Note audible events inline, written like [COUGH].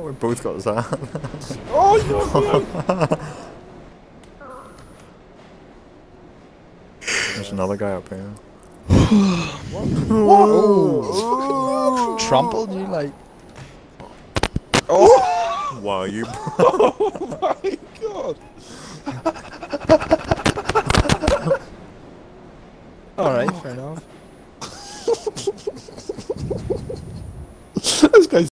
Oh, we both got Zan. [LAUGHS] oh, no! [LAUGHS] There's another guy up here. what? Whoa! Trampled you like. Oh! Wow, you. [LAUGHS] oh my god! Alright, fair enough. this guy's